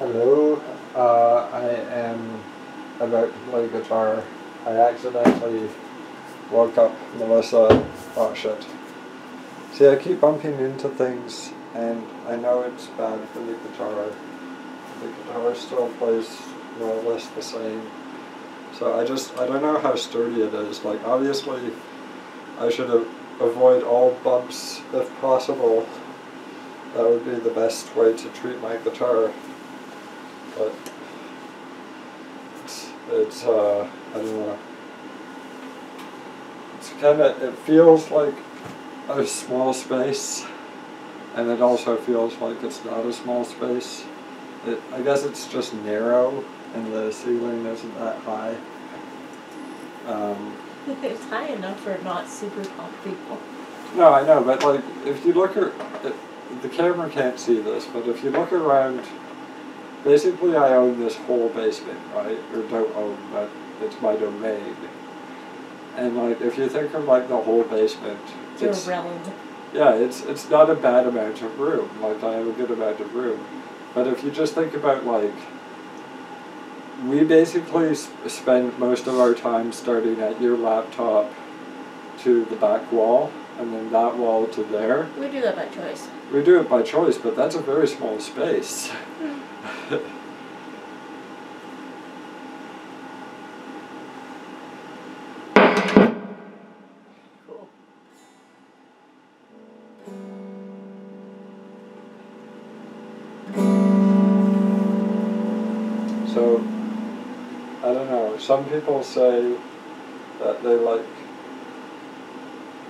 Hello, uh, I am about to play guitar. I accidentally woke up Melissa. Oh shit. See, I keep bumping into things, and I know it's bad for the guitar. The guitar still plays more or less the same. So I just, I don't know how sturdy it is. Like, obviously, I should avoid all bumps if possible. That would be the best way to treat my guitar. But it's, it's uh, I don't know. It's kind of, it feels like a small space, and it also feels like it's not a small space. It, I guess it's just narrow, and the ceiling isn't that high. Um, it's high enough for not super tall people. no, I know, but like if you look at the camera can't see this, but if you look around, basically I own this whole basement, right? Or don't own, but it's my domain. And like if you think of like the whole basement, it's yeah, it's it's not a bad amount of room. Like I have a good amount of room, but if you just think about like we basically s- spend most of our time starting at your laptop to the back wall, and then that wall to there. We do that by choice. We do it by choice, but that's a very small space. Hmm. So, I don't know. Some people say that they like.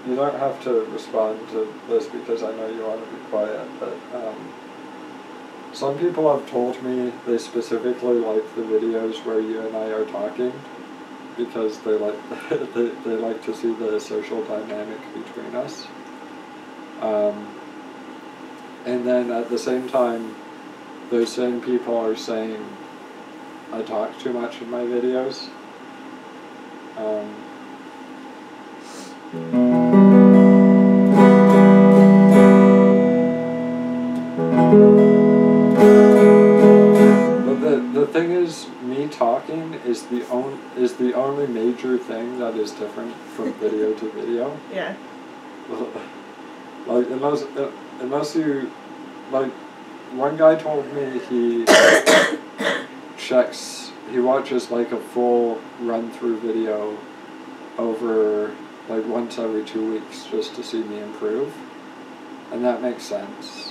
You don't have to respond to this because I know you want to be quiet, but um, some people have told me they specifically like the videos where you and I are talking because they like they, they like to see the social dynamic between us. Um, and then at the same time, those same people are saying I talk too much in my videos. Um, thing is, me talking is the on, is the only major thing that is different from video to video. Yeah. like unless uh, unless you like one guy told me he checks he watches like a full run through video over like once every two weeks just to see me improve and that makes sense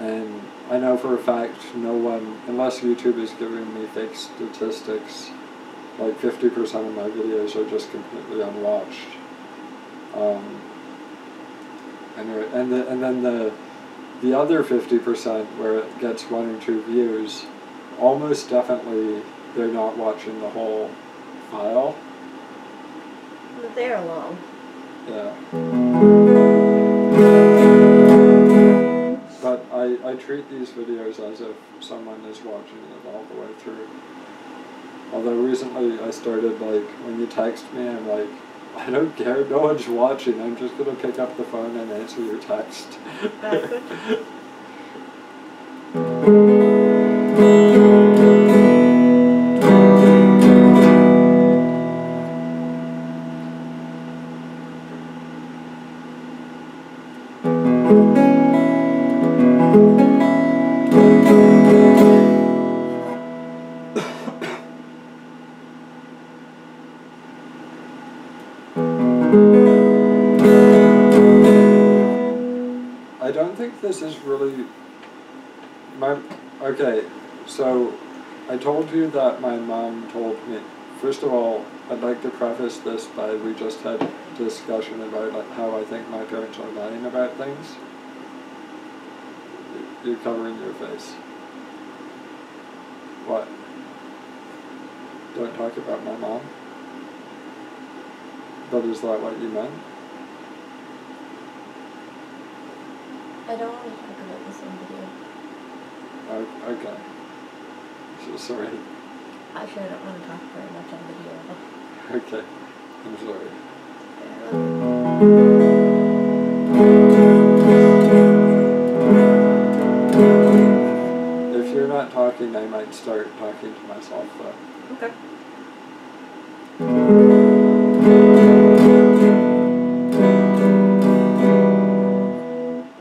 and I know for a fact no one unless YouTube is giving me fake statistics like 50% of my videos are just completely unwatched um, and and the, and then the the other fifty percent where it gets one or two views, almost definitely they're not watching the whole file. But they're long. Yeah. I, treat these videos as if someone is watching it all the way through. Although recently I started like when you text me I'm like I don't care, no one's watching, I'm just gonna pick up the phone and answer your text. I told you that my mom told me. First of all, I'd like to preface this by we just had a discussion about like, how I think my parents are lying about things. You're covering your face. What? Don't talk about my mom. But is that what you meant? I don't want to talk about this on video. Oh, okay. So sorry. Actually, I don't want to talk very much on video. Okay. I'm sorry. Okay, I love you. If you're not talking, I might start talking to myself though. Okay.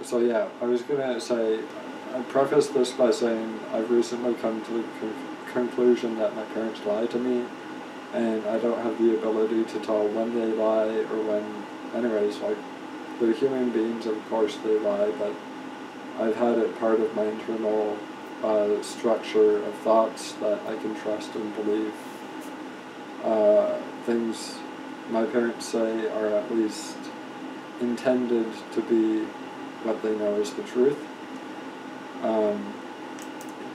So yeah, I was gonna say, I preface this by saying I've recently come to the con- conclusion that my parents lie to me, and I don't have the ability to tell when they lie or when. Anyways, like they're human beings, of course they lie, but I've had it part of my internal uh, structure of thoughts that I can trust and believe. Uh, things my parents say are at least intended to be what they know is the truth. Um,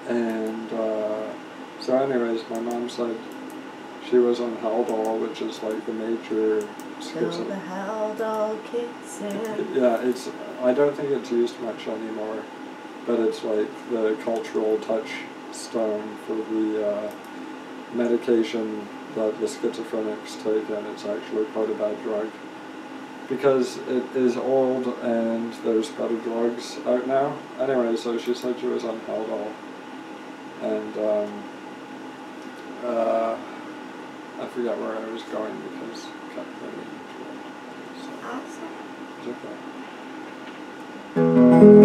and uh, so, anyways, my mom said she was on Haldol, which is like the major Till the Haldol kicks in. Yeah, it's. I don't think it's used much anymore, but it's like the cultural touchstone for the uh, medication that the schizophrenics take, and it's actually quite a bad drug because it is old and there's better drugs out now. Anyway, so she said she was on Haldol, and um, uh, I forget where I was going because it kept getting interrupted. So Awesome. it's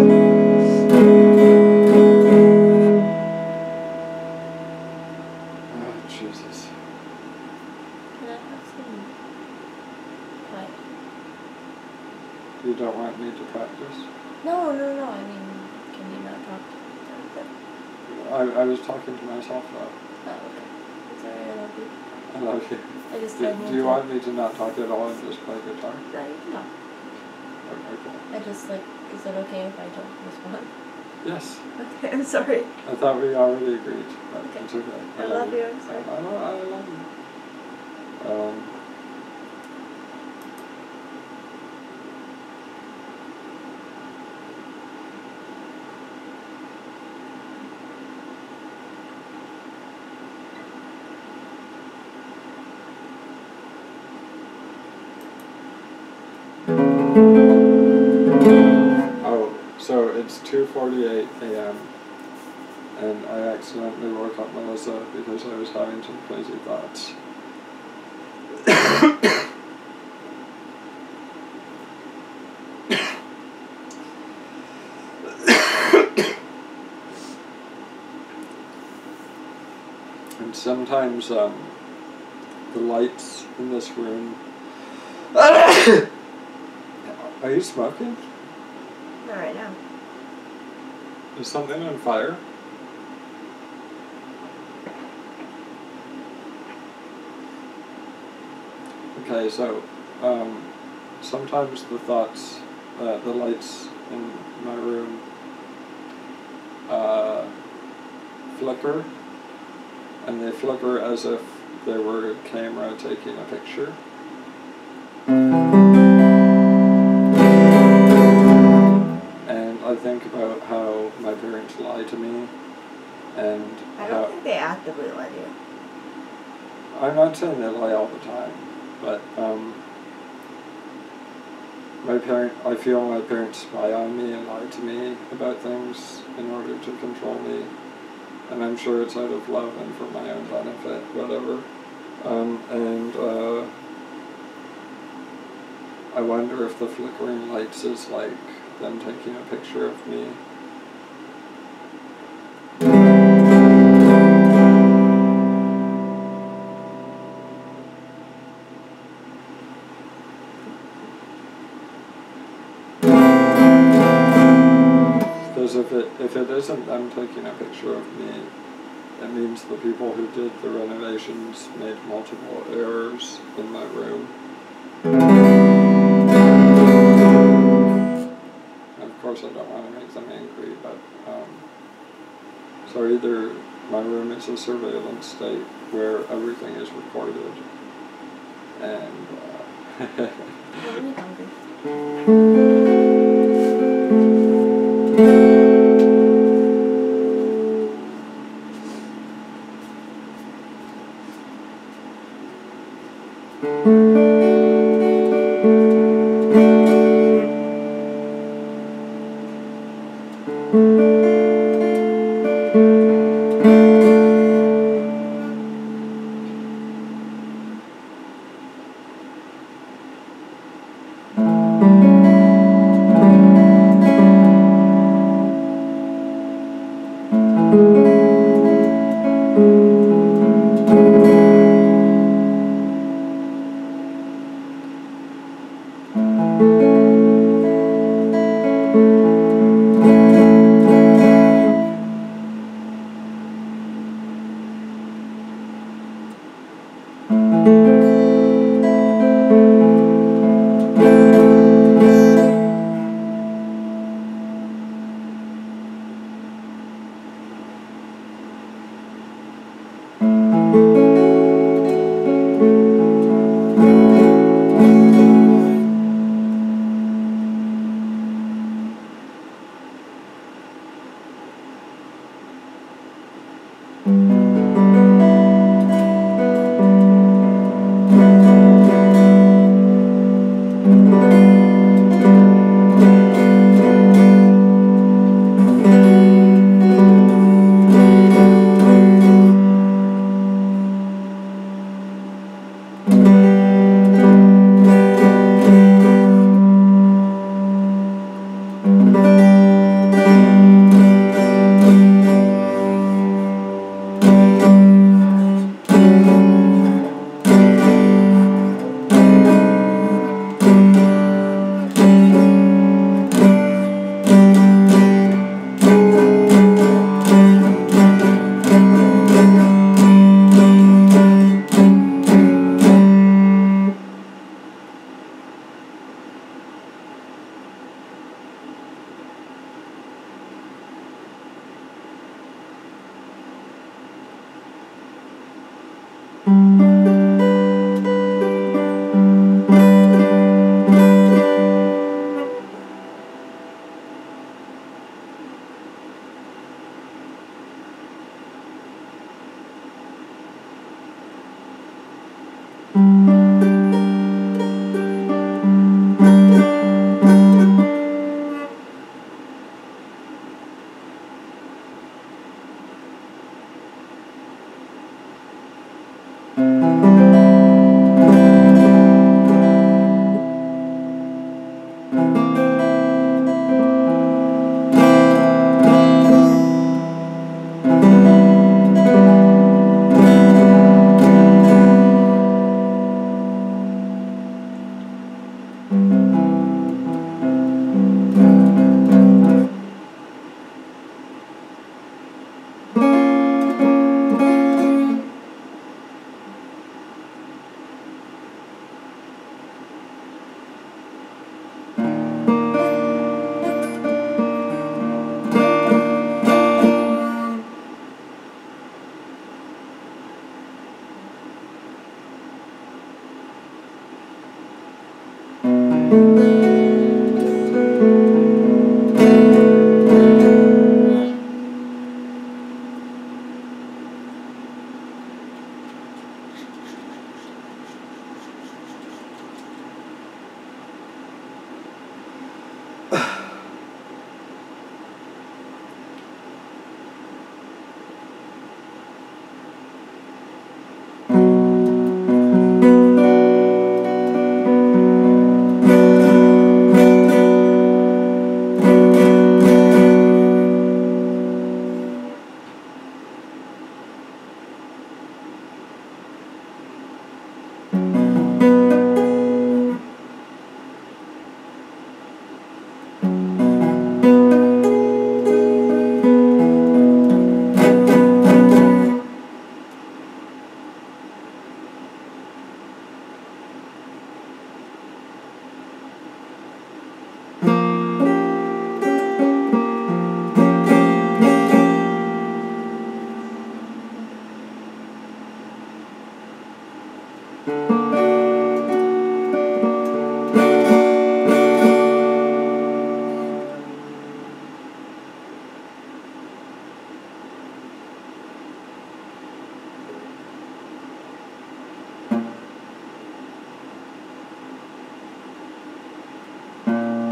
okay. No, no, no. I mean, can you not talk to me? I, I was talking to myself though. Oh, okay. Alright. I love you. I love you. I just Do, do you to- want me to not talk at all and just play guitar? No, you can Okay. I just like. Is it okay if I don't respond? Yes. Okay. I'm sorry. I thought we already agreed, Okay. okay. I love you, I'm sorry. I, I, I love you. Um, so it's 2:48 a.m. and I accidentally woke up Melissa because I was having some crazy thoughts. and sometimes um, the lights in this room. Are you smoking? Not right now. Is something on fire? Okay, so um, sometimes the thoughts, uh, the lights in my room uh, flicker, and they flicker as if they were a camera taking a picture. My parents lie to me, and I don't think they actively lie to you. I'm not saying they lie all the time, but um, my parent, I feel my parents spy on me and lie to me about things in order to control me, and I'm sure it's out of love and for my own benefit, whatever. Um, and uh, I wonder if the flickering lights is like them taking a picture of me. If it isn't them taking a picture of me, it means the people who did the renovations made multiple errors in my room. And of course, I don't want to make them angry, but um, so either my room is a surveillance state where everything is recorded, and I'm uh,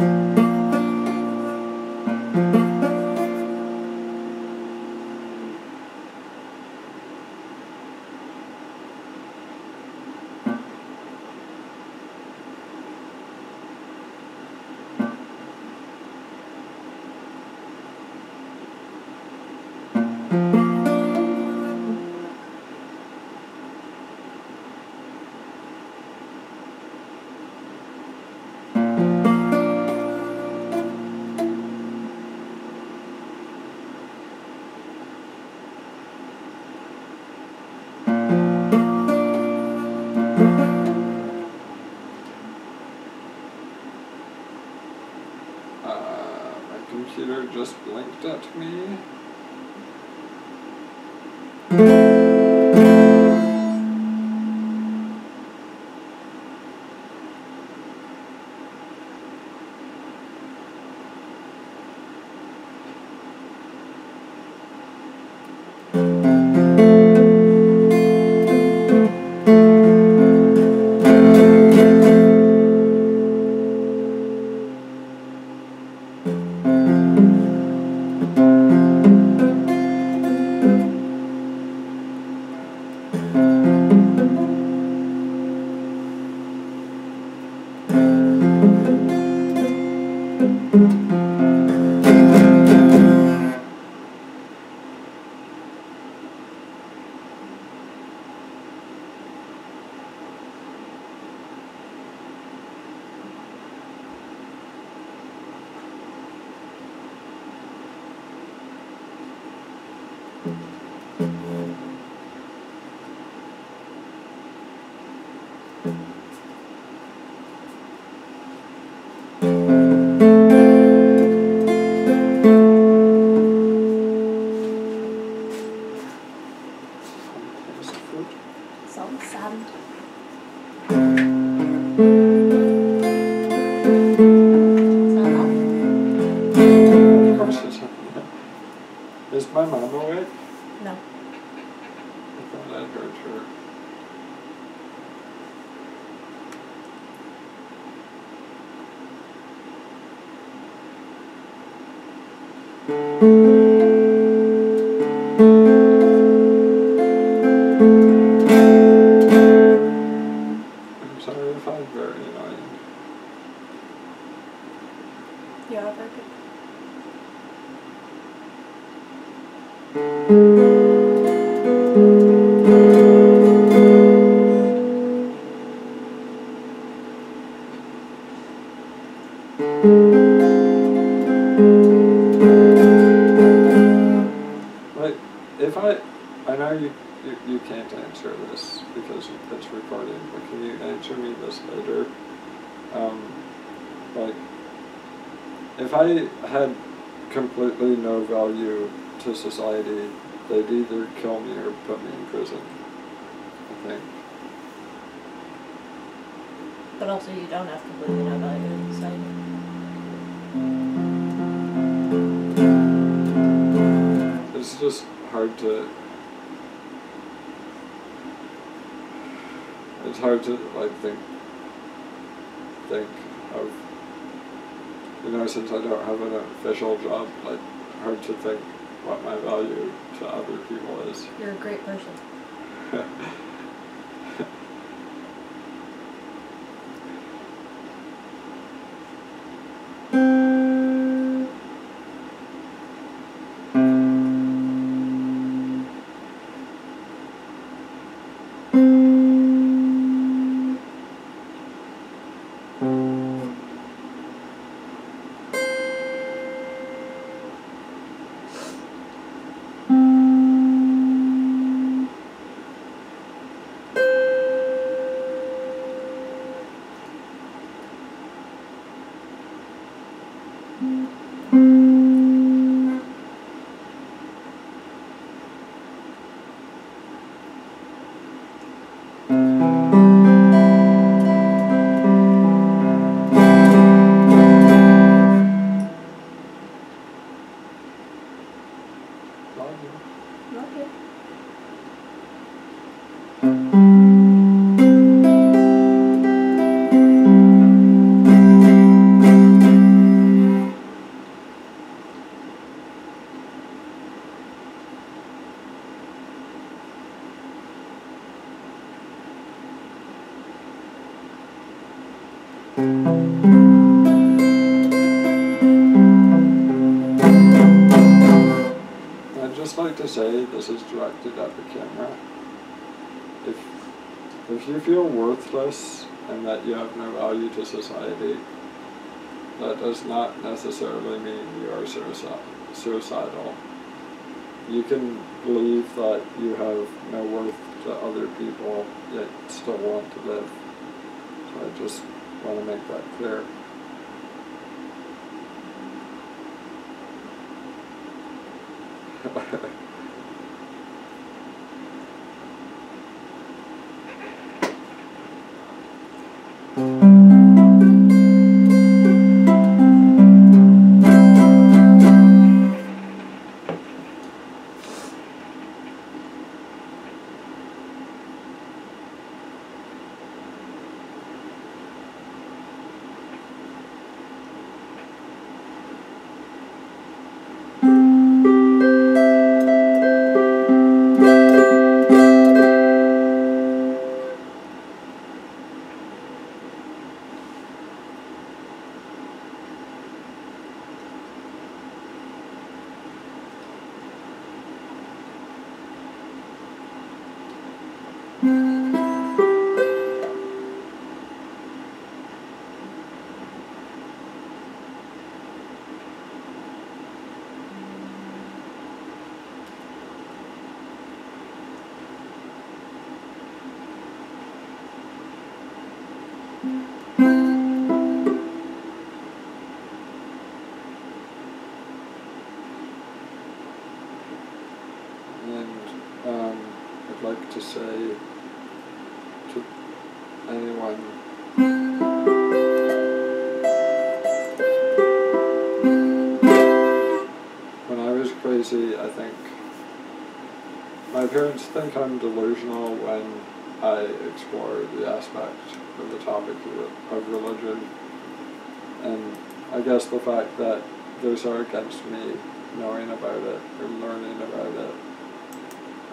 Uh, my computer just blinked at me. My mom awake? No. I thought I heard her. I'm Like, if I, I know you, you, you can't answer this because it's recorded, but can you answer me this later? Um, like, if I had completely no value to society, they'd either kill me or put me in prison. I think. But also, you don't have completely no value to society. It's just hard to. It's hard to like think. Think of. You know, since I don't have an official job, like hard to think what my value to other people is. You're a great person. I'd just like to say this is directed at the camera. If if you feel worthless and that you have no value to society, that does not necessarily mean you are suicidal. You can believe that you have no worth to other people, yet still want to live. So I just want to make that clear. Mm-hmm. Parents think I'm delusional when I explore the aspect of the topic of, religion. And I guess the fact that those are against me knowing about it or learning about it,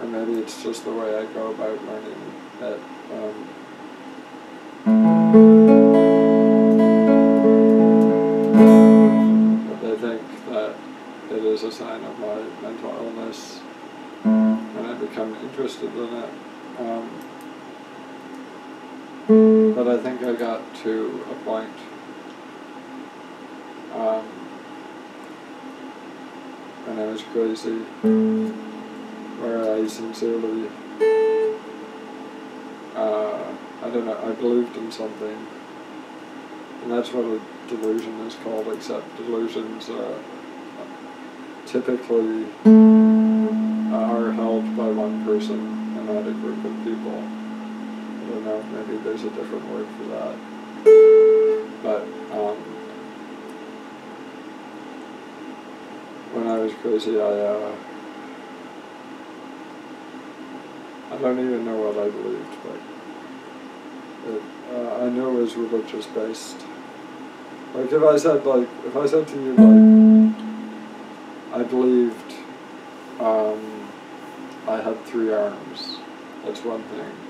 or maybe it's just the way I go about learning it. Um, but they think that it is a sign of my mental illness become interested in it. Um, but I think I got to a point um, when I was crazy where I sincerely, uh, I don't know, I believed in something. And that's what a delusion is called, except delusions uh, typically are held by one person and not a group of people. I don't know maybe there's a different word for that. But um, when I was crazy, I uh, I don't even know what I believed, but it, uh, I knew it was religious based. Like if I said like if I said to you like I believed um, I had three arms, that's one thing.